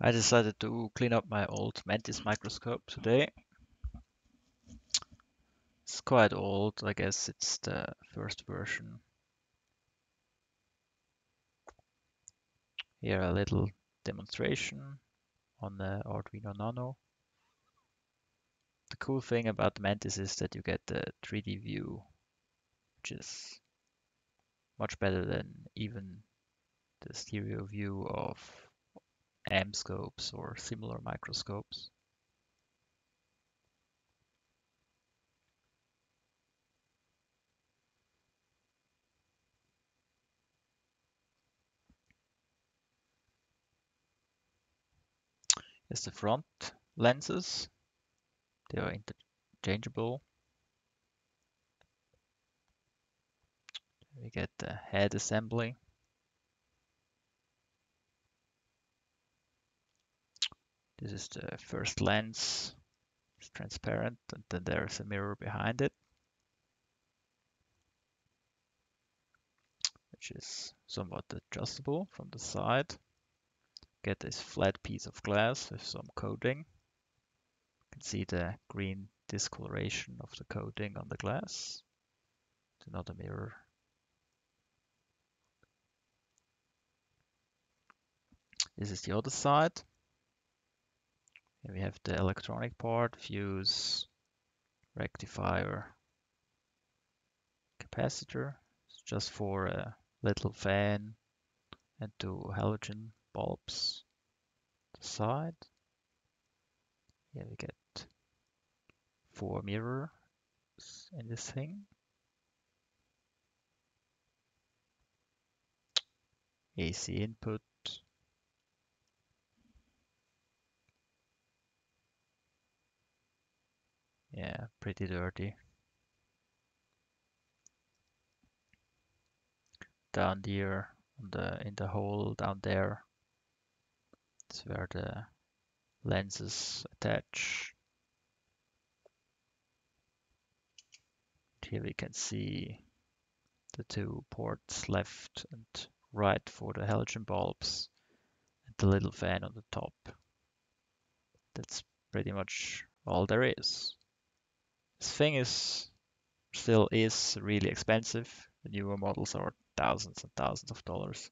I decided to clean up my old Mantis microscope today. It's quite old, I guess it's the first version. Here a little demonstration on the Arduino Nano. The cool thing about the Mantis is that you get the 3D view, which is much better than even the stereo view of AmScopes or similar microscopes. Here's the front lenses. They are interchangeable. We get the head assembly. This is the first lens. It's transparent and then there's a mirror behind it. Which is somewhat adjustable from the side. Get this flat piece of glass with some coating. You can see the green discoloration of the coating on the glass. It's Another mirror. This is the other side. We have the electronic part, fuse, rectifier, capacitor. It's just for a little fan and two halogen bulbs. The side. Here we get four mirrors in this thing. AC input, Yeah, pretty dirty. Down there, the in the hole down there, it's where the lenses attach. Here we can see the two ports left and right for the halogen bulbs and the little fan on the top. That's pretty much all there is. Thing is still is really expensive. The newer models are thousands and thousands of dollars.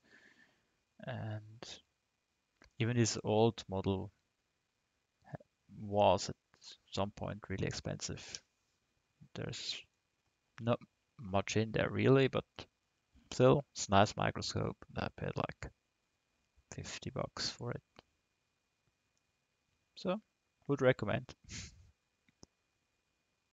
And even this old model was at some point really expensive. There's not much in there really, but still, it's a nice microscope. I paid like 50 bucks for it. So, would recommend.